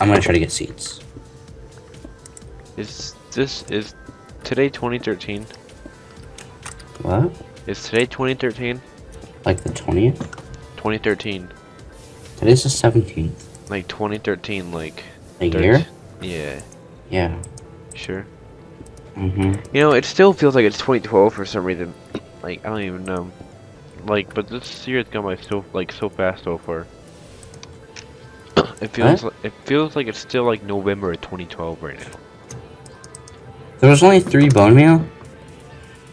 I'm gonna try to get seats. Is this is today 2013? What? Is today 2013? Like the 20th? 2013. Today's the 17th. Like 2013, like. A thir- year? Yeah. Yeah. Sure. Mm-hmm. You know, it still feels like it's 2012 for some reason. Like I don't even know. Like, but this year has gone by so like so fast so far. It feels like, it feels like it's still like November of 2012 right now. There was only three bone meal?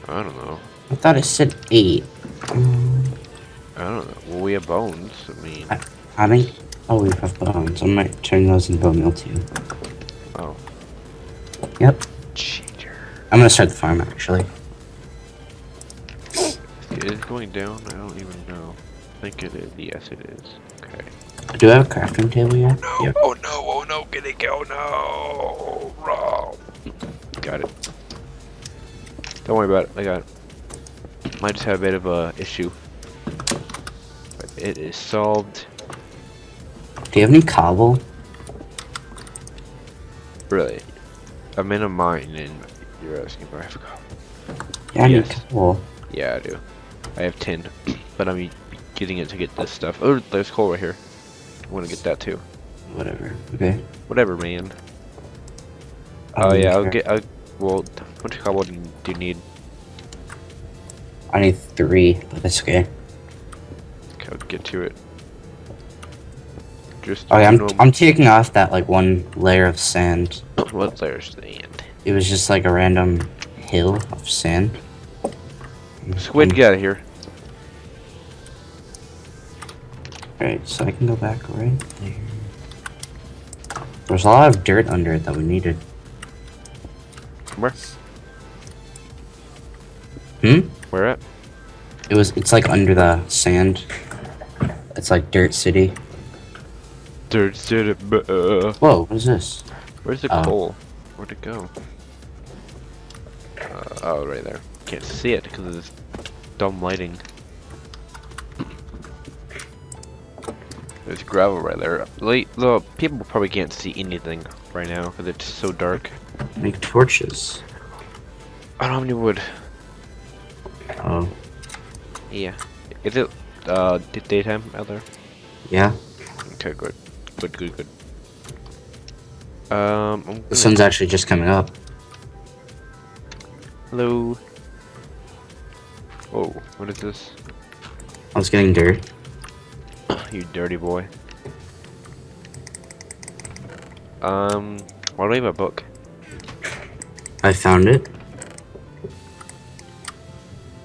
I don't know. I thought it said eight. Um, I don't know. Well, we have bones. I mean, I think. Oh, we have bones. I might turn those into bone meal too. oh, Yep. changer. I'm gonna start the farm actually. It is going down. I don't even know. I think it is. Yes, it is. Okay. Do I have a crafting table yet? No! Yep. Oh no! Oh no! Get it go! No! Bro. Got it. Don't worry about it. I got it. Might just have a bit of a issue. But it is solved. Do you have any cobble? Really. I'm in a mine and you're asking if I have a copy. Yeah, I need cobble. Yeah, I do. I have 10. but I'm getting it to get this stuff. Oh, there's coal right here. I want to get that too. Whatever. Okay. Whatever, man. Oh yeah, I'll get. I'll, well, how much cobble do you, need? I need three, but that's okay. Okay, I'll get to it. Just. Okay, I'm I'm taking off that like one layer of sand. what layers sand? It was just like a random hill of sand. Squid, get out of here. Right, so I can go back right there. There's a lot of dirt under it that we needed. Where? Hmm? Where at? It was. It's like under the sand. It's like dirt city. Dirt City. uh, Whoa, what is this? Where's the Oh. coal? Where'd it go? Uh, oh, right there. Can't see it because of this dumb lighting. There's gravel right there. Late, the people probably can't see anything right now because it's so dark. Make torches. I don't have any wood. Oh, Yeah. Is it uh d- daytime out there? yeah. Okay, good. Good, good, good. Um, The sun's actually just coming up. Hello. Whoa, what is this? I was getting dirt. you dirty boy. Um, why do I have a book? I found it.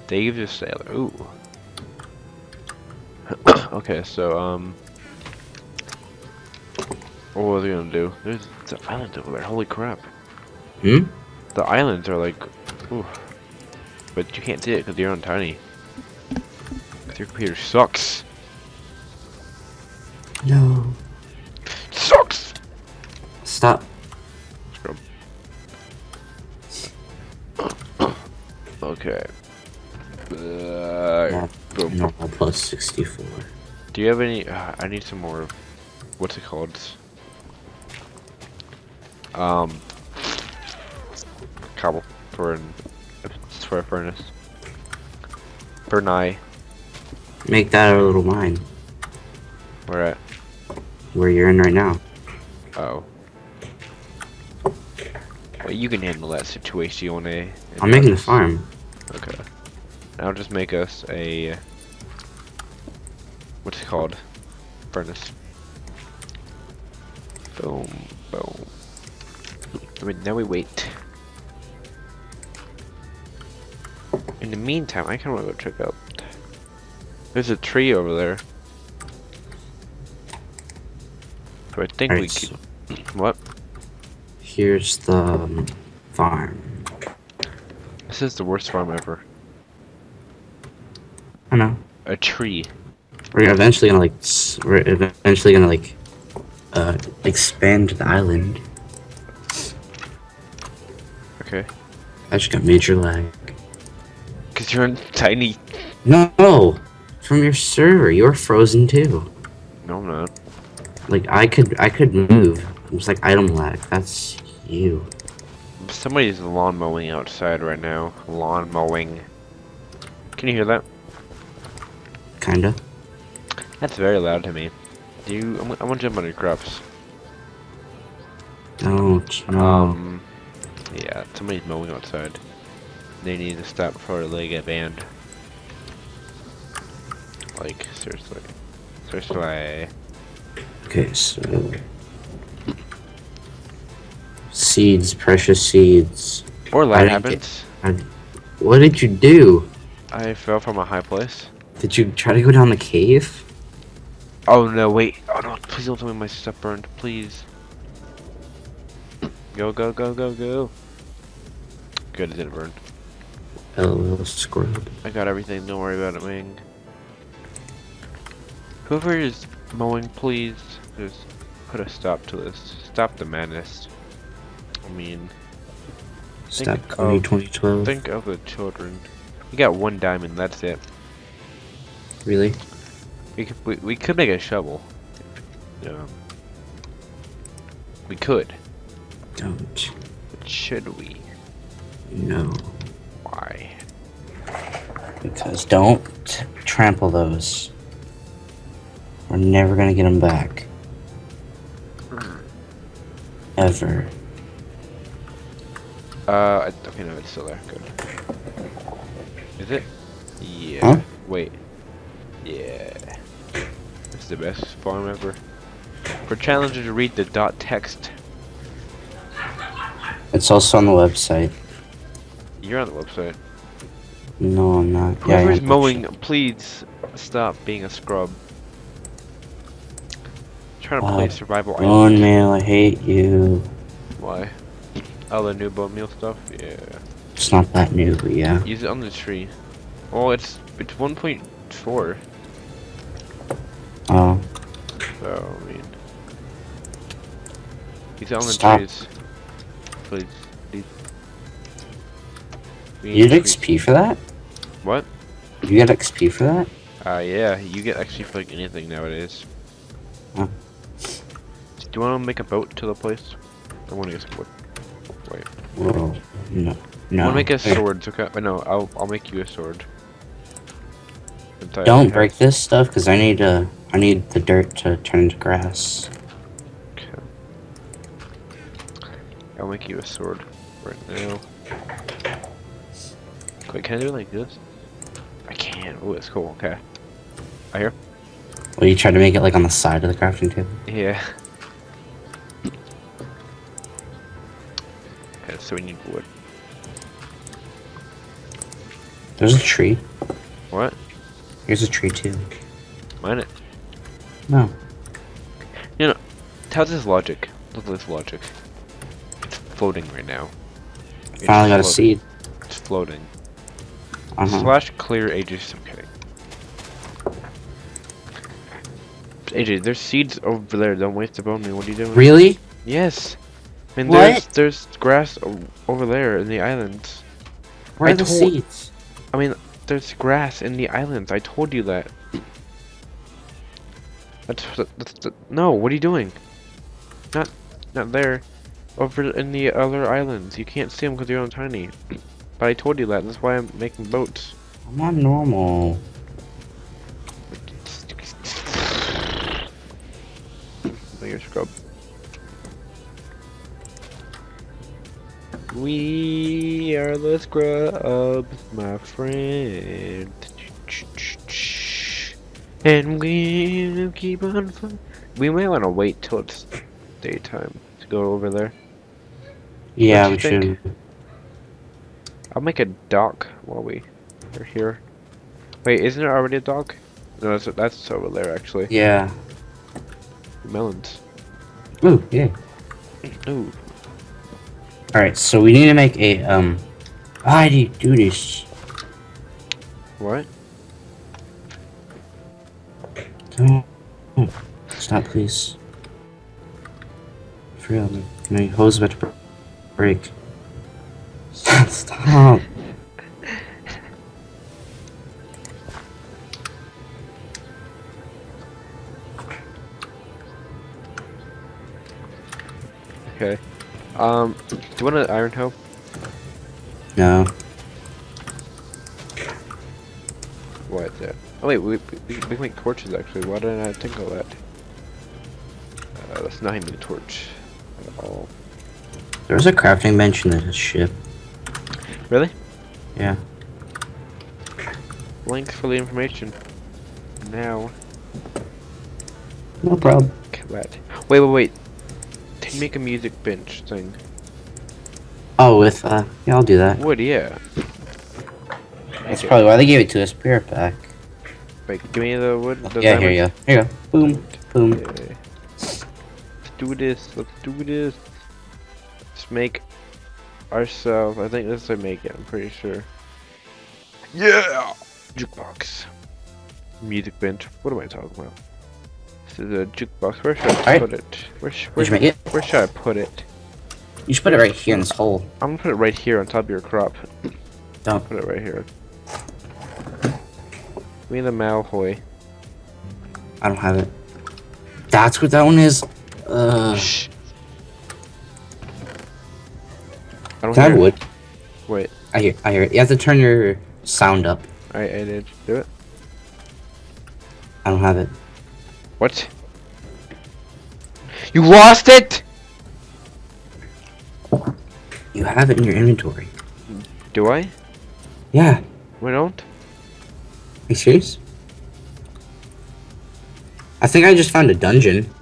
Dave the Sailor. Ooh. okay, so, um... What was I gonna do? There's the islands over there, holy crap. Hmm? The islands are like... Ooh. But you can't see it because you're on tiny. your computer sucks. Uh, boom. normal plus 64. Do you have any? Uh, I need some more. What's it called? Um, cobble for an for a furnace. For nigh. Make that a little mine. Where at? Where you're in right now. Oh. Well, you can handle that situation. Eh? I'm making a farm. Okay. I'll just make us a what's it called? Furnace. Boom, boom. I mean, now we wait. In the meantime, I kind of want to go check out. There's a tree over there. So I think we Alright, could. What? Here's the um, farm. This is the worst farm ever. I know. A tree. We're eventually gonna like. We're eventually gonna like. Uh, expand the island. Okay. I just got major lag. Cause you're in tiny. No, from your server. You're frozen too. No, I'm not. Like I could I could move. It's like item lag. That's you. Somebody's lawn mowing outside right now. Lawn mowing. Can you hear that? Kinda. That's very loud to me. Do you? I'm, I want to jump on your crops. Don't no. Um. Yeah, somebody's mowing outside. They need to stop before they get banned. Like seriously, seriously. Okay, so seeds, precious seeds. Or I that didn't get- I, what did you do? I fell from a high place. Did you try to go down the cave? Oh no, wait. Oh no, please don't tell me my stuff burned. Please. Go, go, go, go, go. Good, it didn't burn. LOL scrub. I got everything, don't worry about it, Ming. Whoever is mowing, please just put a stop to this. Stop the madness. I mean, Stop Think Kony of- 2012. think of the children. You got one diamond, that's it. Really? We could, we, we could make a shovel. Yeah. We could. Don't. But should we? No. Why? Because don't trample those. We're never gonna get them back. Ever. Uh, okay, no, it's still there. Good. Is it? Yeah. Huh? Wait. Yeah. It's the best farm ever. For challenger to read the dot text. It's also on the website. You're on the website. No, I'm not. Yeah, Whoever's am. mowing, please stop being a scrub. trying to play survival Bone meal, I hate you. Why? Oh, the new bone meal stuff? Yeah. It's not that new, but yeah. Use it on the tree. Well, it's it's 1.4, Oh, so I mean, use it on the Stop. trees. Please, please. You get. XP for that? What? You get XP for that? Uh, yeah, you get XP for like anything nowadays. Huh. Do you want to make a boat to the place? I want to get some wood. Wait. Whoa. No. I No. want to make a sword. Okay. But no, I'll I'll make you a sword. I Don't break this stuff, because I need uh, I need the dirt to turn into grass. Okay. I'll make you a sword right now. Wait, can I do it like this? I can't. Oh, it's cool. Okay. I hear. Well, you try to make it like on the side of the crafting table. Yeah. Okay, so we need wood. There's a tree. What? Here's a tree too. Mine it. No. You know, how's this logic? Look at this logic. It's floating right now. It's Finally got a seed. It's floating. Uh huh. Slash clear ages. I'm kidding. AJ, there's seeds over there. Don't waste the bone meal. What are you doing? Really? Yes. And What? there's there's grass o- over there in the islands. Where I are the seeds? I mean, there's grass in the islands. I told you that. That's, that's, no. What are you doing? Not not there. Over in the other islands. You can't see them because you're on tiny. But I told you that. That's why I'm making boats. I'm not normal. Scrub. We are the scrubs, my friend. And we'll keep on fun. We might want to wait till it's daytime to go over there. Yeah, we think? should. I'll make a dock while we are here. Wait, isn't there already a dock? No, that's that's over there actually. Yeah. Melons. Ooh, yeah. Ooh. All right, so we need to make a um. Why do you do this? What? Stop, please. For real, my hose about to break. Stop! Okay. Um, do you want an iron hoe? No. What is that? Oh wait, we, we, we can make torches actually. Why didn't I think of that? Uh, that's not even a torch at all. There was a crafting bench in the ship. Really? Yeah. Thanks for the information. Now, No problem. Wait, wait, wait. Can you make a music bench thing? Oh, with uh, yeah, I'll do that. Wood, yeah. That's Make probably why they gave it to us. Spirit pack. Wait, give me the wood. The yeah, diamond. here you go. Here you go. Boom, boom. Okay. Let's do this. Let's do this. Let's make ourselves. I think this is make it. I'm pretty sure. Yeah. Jukebox. Music bench. What am I talking about? This is a jukebox. Where should I Alright. put it? Where, sh- where, Where'd make it? where should I put it? You should put it right here in this hole. I'm gonna put it right here on top of your crop. Don't. Put it right here. Me the Mellohi. I don't have it. That's what that one is. Uh, Shh. I don't can I hear have wood? Wait, I hear. I hear it. You have to turn your sound up. I, I did do it. I don't have it. What? You lost it? You have it in your inventory. Do I? Yeah. We don't? You serious? I think I just found a dungeon.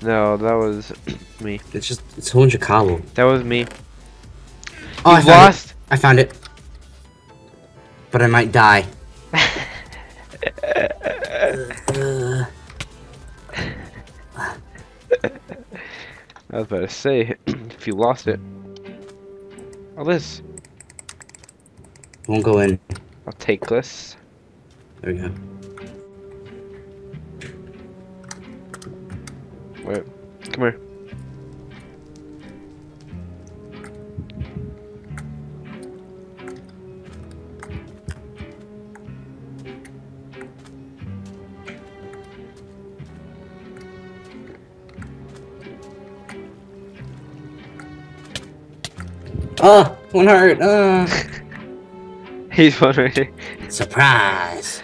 No, that was me. It's just it's a whole bunch of cobble. That was me. Oh, I you found lost? it. I found it. But I might die. Uh, I was about to say, if you lost it. Oh, this. won't go in. I'll take this. There we go. Wait, come here. Oh, one heart. Uh. He's one right here. Surprise.